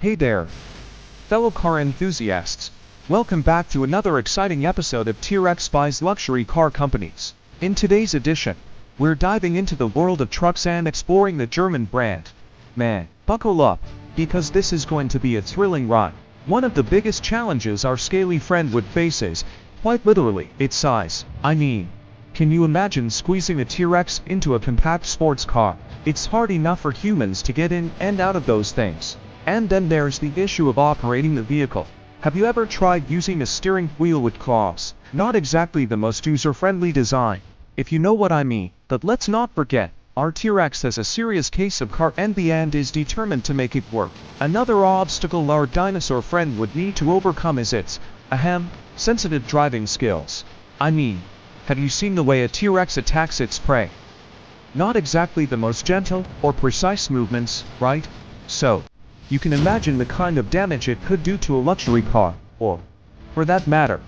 Hey there, fellow car enthusiasts. Welcome back to another exciting episode of T-Rex Spies Luxury Car Companies. In today's edition, we're diving into the world of trucks and exploring the German brand. MAN, buckle up, because this is going to be a thrilling ride. One of the biggest challenges our scaly friend would face is, quite literally, its size. I mean, can you imagine squeezing a T-Rex into a compact sports car? It's hard enough for humans to get in and out of those things. And then there's the issue of operating the vehicle. Have you ever tried using a steering wheel with claws? Not exactly the most user-friendly design, if you know what I mean. But let's not forget, our T-Rex has a serious case of car envy and is determined to make it work. Another obstacle our dinosaur friend would need to overcome is its, ahem, sensitive driving skills. I mean, have you seen the way a T-Rex attacks its prey? Not exactly the most gentle or precise movements, right? So, you can imagine the kind of damage it could do to a luxury car, or, for that matter,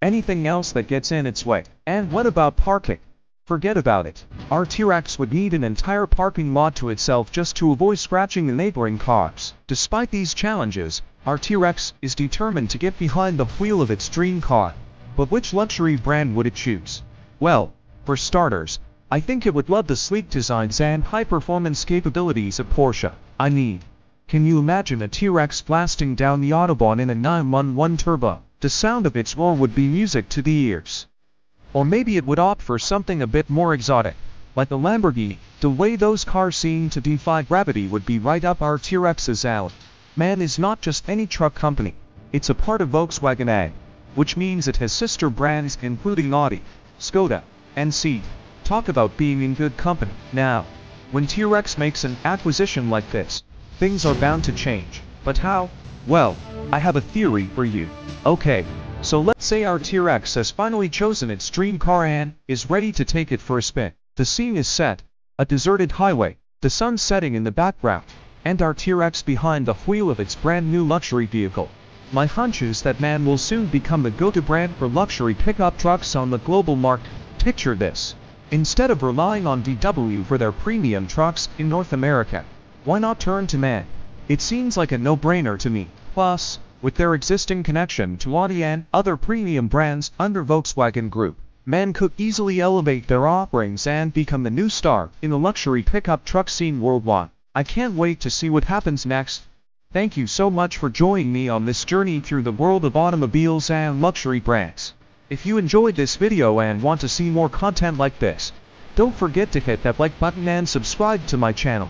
anything else that gets in its way. And what about parking? Forget about it. Our T-Rex would need an entire parking lot to itself just to avoid scratching the neighboring cars. Despite these challenges, our T-Rex is determined to get behind the wheel of its dream car. But which luxury brand would it choose? Well, for starters, I think it would love the sleek designs and high-performance capabilities of Porsche. I mean, can you imagine a T-Rex blasting down the Autobahn in a 911 turbo? The sound of its roar would be music to the ears. Or maybe it would opt for something a bit more exotic, like the Lamborghini. The way those cars seem to defy gravity would be right up our T-Rex's alley. MAN is not just any truck company. It's a part of Volkswagen AG, which means it has sister brands including Audi, Skoda, and Seat. Talk about being in good company. Now, when T-Rex makes an acquisition like this, things are bound to change. But how? Well, I have a theory for you. Okay, so let's say our T-Rex has finally chosen its dream car and is ready to take it for a spin. The scene is set, a deserted highway, the sun setting in the background, and our T-Rex behind the wheel of its brand new luxury vehicle. My hunch is that MAN will soon become the go-to brand for luxury pickup trucks on the global market. Picture this. Instead of relying on VW for their premium trucks in North America, why not turn to MAN? It seems like a no-brainer to me. Plus, with their existing connection to Audi and other premium brands under Volkswagen Group, MAN could easily elevate their offerings and become the new star in the luxury pickup truck scene worldwide. I can't wait to see what happens next. Thank you so much for joining me on this journey through the world of automobiles and luxury brands. If you enjoyed this video and want to see more content like this, don't forget to hit that like button and subscribe to my channel.